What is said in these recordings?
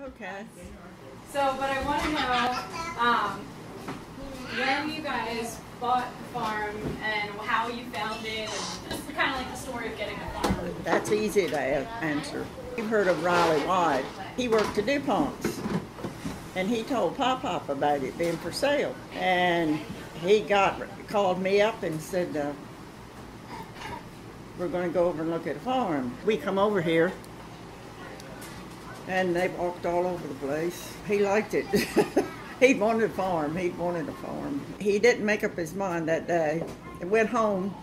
Okay. So, but I want to know um, when you guys bought the farm and how you found it, and just kind of like the story of getting the farm. That's easy to answer. You've heard of Riley White. He worked at DuPont's. And he told Pop Pop about it being for sale. And he got called me up and said, uh, we're going to go over and look at a farm. We come over here and they walked all over the place. He liked it. he wanted a farm. He wanted a farm. He didn't make up his mind that day. He went home.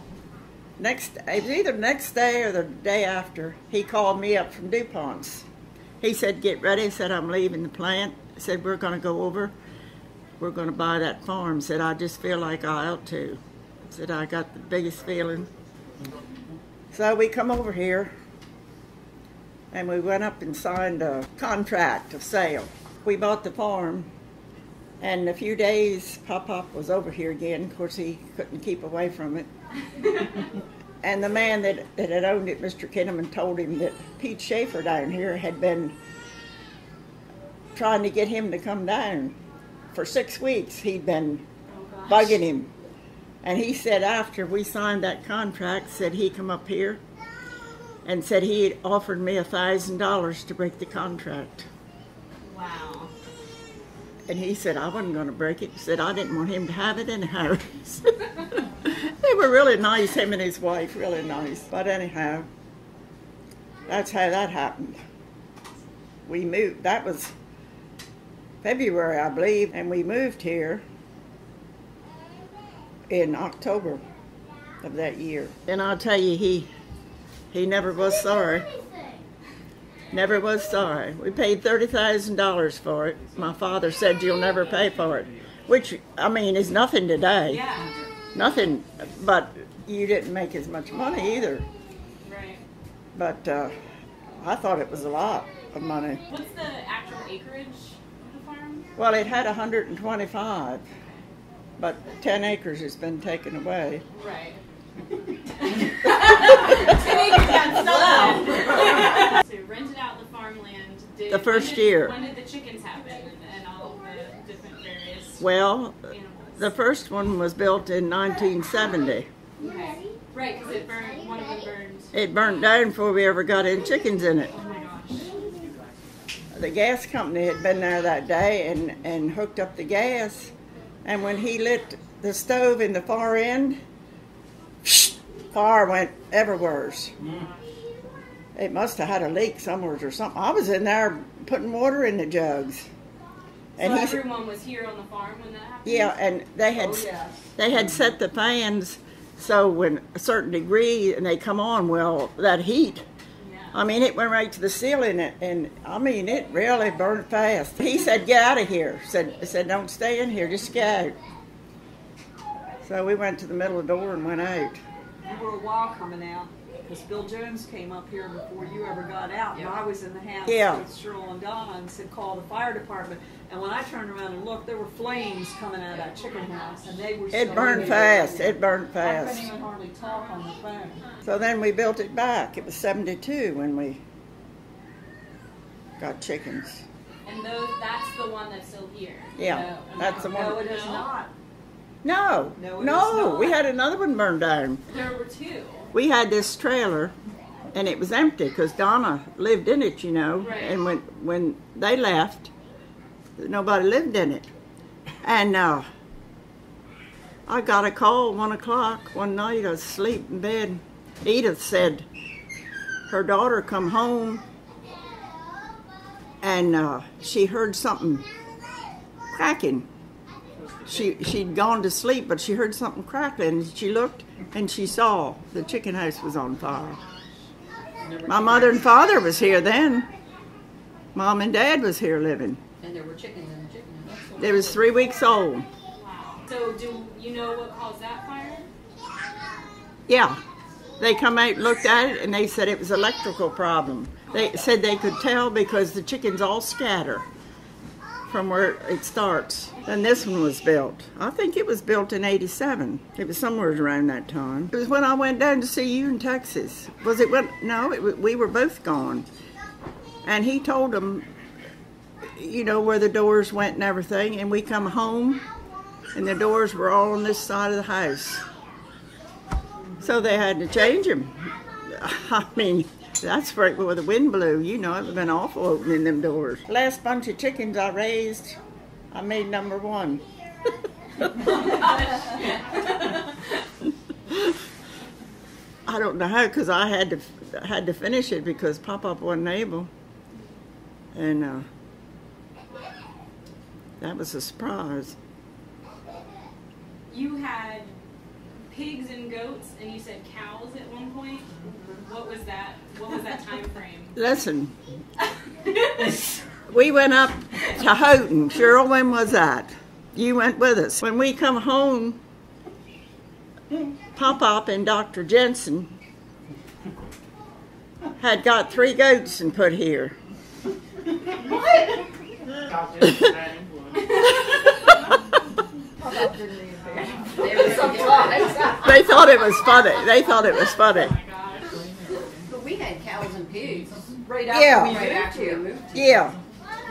Next, it was either next day or the day after. He called me up from DuPont's. He said, "Get ready." He said, "I'm leaving the plant." Said, "We're going to go over. We're going to buy that farm." Said, "I just feel like I ought to." Said, "I got the biggest feeling." So we come over here and we went up and signed a contract of sale. We bought the farm, and in a few days, Pop Pop was over here again. Of course, he couldn't keep away from it. and the man that, that had owned it, Mr. Kinnaman, told him that Pete Schaefer down here had been trying to get him to come down. For six weeks, he'd been Oh bugging him. And he said after we signed that contract, said he come up here and said he had offered me a thousand dollars to break the contract. Wow. And he said I wasn't going to break it. He said I didn't want him to have it anyhow. they were really nice, him and his wife, really nice. But anyhow, that's how that happened. We moved. That was February, I believe, and we moved here in October of that year. And I'll tell you, he he never was sorry. Never was sorry. We paid thirty thousand dollars for it. My father said you'll never pay for it, which I mean is nothing today. Yeah. Nothing, but you didn't make as much money either. Right. But uh, I thought it was a lot of money. What's the actual acreage of the farm? Well, it had 125, but 10 acres has been taken away. Right. Ten acres got stolen. so rented out the farmland. Did, The first when did, year. When did the chickens happen and, and all the different various Well, animals? the first one was built in 1970. okay. Right, because it burned. One of them burned. It burnt down before we ever got any chickens in it. Oh my gosh. The gas company had been there that day and, and hooked up the gas. And when he lit the stove in the far end, fire went everywhere. It must have had a leak somewhere or something. I was in there putting water in the jugs. And so he everyone was here on the farm when that happened. yeah, and they had Oh, yeah. they had set the fans so when a certain degree and they come on, well, that heat Yeah. I mean, it went right to the ceiling, and, and I mean, it really burned fast. He said, "Get out of here." Said, "said Don't stay in here. Just get out." So we went to the middle of the door and went out. You were a while coming out because Bill Jones came up here before you ever got out, and I was in the house Yeah. with Cheryl and Donna and said call the fire department. And when I turned around and looked, there were flames coming out of that chicken house, and they were. It so burned big. fast. It burned fast. I fast. couldn't even hardly talk on the phone. So then we built it back. It was '72 when we got chickens. And those, that's the one that's still here. Yeah, No, that's the one. No, it is not. No, No, it no, we had another one burned down. There were two. we had this trailer and it was empty because Donna lived in it, you know. Right. And when when they left, nobody lived in it. And uh, I got a call one o'clock one night. I was asleep in bed. Edith said her daughter come home and uh, she heard something cracking. She she'd gone to sleep, but she heard something crackling. And she looked and she saw the chicken house was on fire. My mother and father was here then. Mom and dad was here living. And there were chickens in the chicken house. They was three weeks old. Wow. So do you know what caused that fire? Yeah. They come out looked at it and they said it was electrical problem. They said they could tell because the chickens all scatter from where it starts. Then this one was built. I think it was built in 87. It was somewhere around that time. It was when I went down to see you in Texas. Was it when? No, it, we were both gone. And he told them you know, where the doors went and everything. And we come home, and the doors were all on this side of the house. So they had to change them. I mean, that's right where the wind blew. You know, it would have been awful opening them doors. Last bunch of chickens I raised, I made number one. I don't know how, because I had to had to finish it because Pop Up wasn't able, and uh, that was a surprise. You had pigs and goats, and you said cows at one point. Mm-hmm. What was that? What was that time frame? Listen, we went up to Houghton. Cheryl, when was that? You went with us. When we come home, Pop Up and Dr. Jensen had got three goats and put here. They were surprised. They thought it was funny. They thought it was funny. Oh my gosh. But we had cows and pigs Right after Yeah. we right moved after we here. Yeah,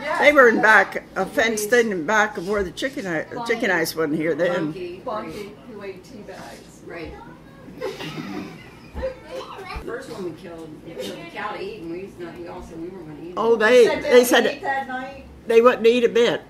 Yeah. they were in back, a fenced in in back of where the chicken hou- chicken house wasn't here then. Bunky, Bunky, who ate tea bags. Right. First one we killed, we killed a cow to eat, and we used not, we also we were going to eat. Oh, they Said they ate said that night, they wouldn't eat a bit.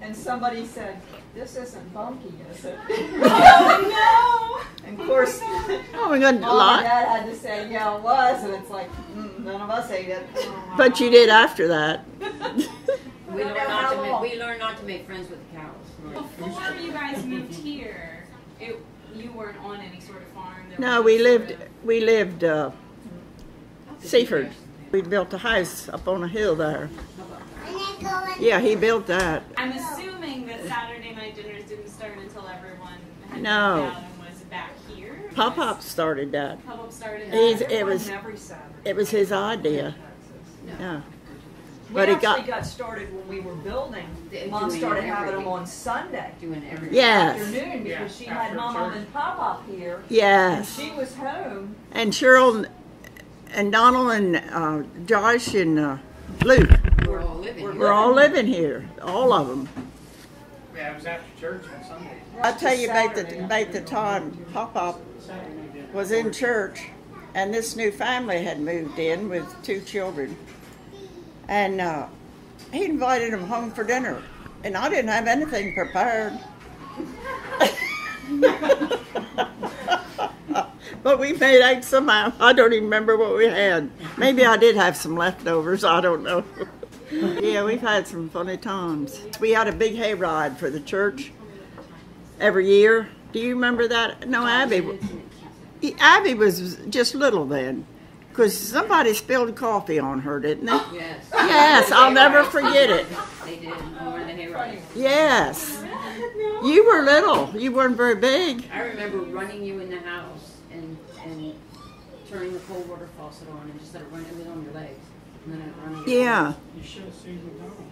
and somebody said, "This isn't Bunky, is it?" Oh And of course, Oh, we're gonna mom and lie. dad had to say, "Yeah, it was," and it's like, mm, none of us ate it. no! But you did after that. We Don't learned not to make, we learned not to make friends with the cows. Before you guys moved here, it, you weren't on any sort of farm. There No, was we sort lived of- we lived uh, Seaford. We built a house up on a hill there. Yeah, he built that. I'm assuming that Saturday night dinners didn't start until everyone had No. out and was back here. Pop Pop started that. Pop up started. He's- it was every Saturday. it was his idea. Yeah. But we it got- got started when we were building. Mom started having them on Sunday Doing everything. Yes. afternoon because she had Mom and Pop up here. And Yes. she was home. And Cheryl and Donald and uh, Josh and uh, Luke We're all living. We're here. were all living here, all of them. Yeah, it was after church on Sunday. I tell you about the about the time Pop Pop Saturday we did. was in church, and this new family had moved in with two children, and uh, he invited them home for dinner, and I didn't have anything prepared. but we made eggs somehow. I don't even remember what we had. Maybe I did have some leftovers. I don't know. yeah, we've had some funny times. We had a big hayride for the church every year. Do you remember that? No, Abi. Abi was just little then, because somebody spilled coffee on her, didn't they? Yes. Yes, I'll never forget it. They did. Over the hayride. Yes. You were little. You weren't very big. I remember running you in the house and and turning the cold water faucet on and just let it run. It was on your legs. And then it. Yeah. You should have seen McDonald's.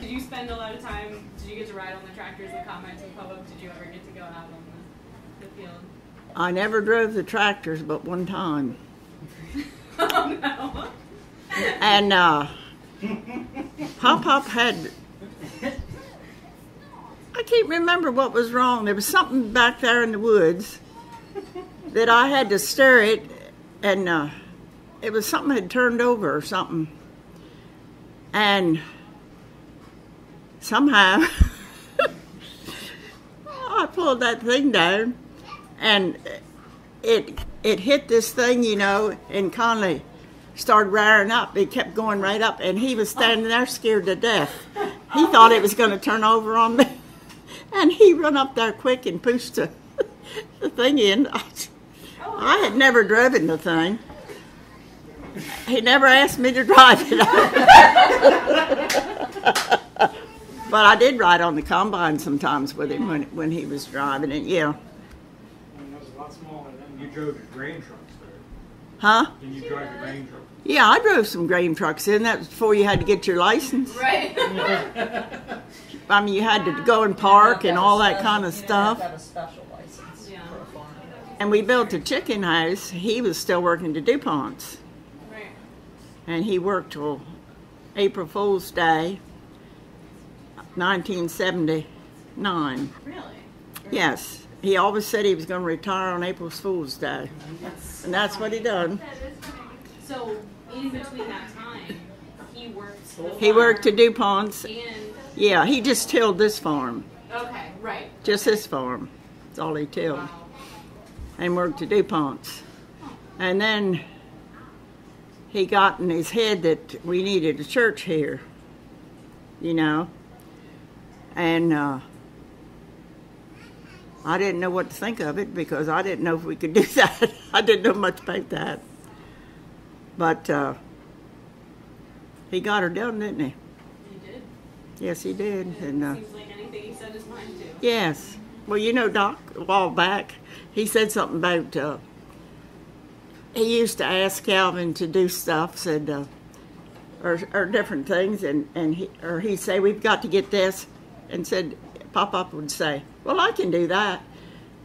Did you spend a lot of time? Did you get to ride on the tractors and combines and pub up? Did you ever get to go out on the, the field? I never drove the tractors but one time. Oh no! And uh, Pop Pop had. I can't remember what was wrong. There was something back there in the woods that I had to stir it, and uh, it was something had turned over or something. And somehow I pulled that thing down, and it it hit this thing, you know, and Conley started rearing up. It kept going right up, and he was standing there scared to death. He thought it was going to turn over on me, and he run up there quick and pushed the, the thing in. I had never driven the thing. He never asked me to drive it. but I did ride on the combine sometimes with him when, when he was driving it. Yeah. And it was a lot smaller than You drove your grain trucks there. Huh? Did you drive your grain truck? Yeah, I drove some grain trucks in. That was before you had to get your license. Right. I mean, you had to go and park and all that kind of You didn't have stuff. to have a special license Yeah. for a farm. And we built a chicken house. He was still working to DuPont's. And he worked till April Fool's Day. 1979. Really? Yes, he always said he was going to retire on April Fool's Day, and that's what he done. So in between that time, he worked. He worked to DuPont's. And Yeah, he just tilled this farm, okay, right. just this farm. That's all he tilled, Wow. and worked to DuPont's. And then he got in his head that we needed a church here, you know. And uh, I didn't know what to think of it because I didn't know if we could do that. I didn't know much about that. But uh, he got her done, didn't he? He did. Yes, he did. And uh, Seems like anything he set his mind to. yes, well, you know, Doc, a while back, he said something about uh, he used to ask Calvin to do stuff, said, uh, or, or different things, and, and he, or he'd say, We've got to get this, and said, Pop Up would say, Well, I can do that.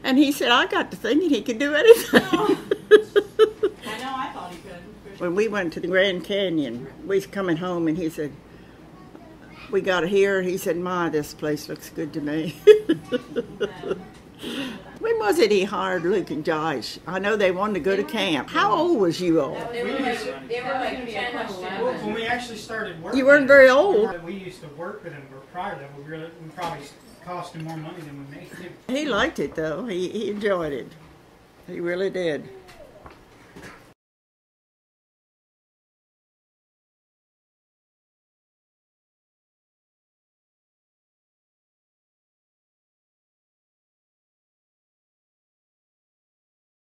And he said, I got to thinking he could do anything. I know. I thought he could. when we went to the Grand Canyon, we was coming home, and he said, "We got here." He said, "My, this place looks good to me." when was it he hired Luke and Josh? I know they wanted to go to camp. How old was you all? They were like, they were like gonna be a ten and question. When we actually started working. You weren't very old. We used to work with him, but prior to that, we really, we probably cost him more money than we made him. He liked it though. He he enjoyed it. He really did.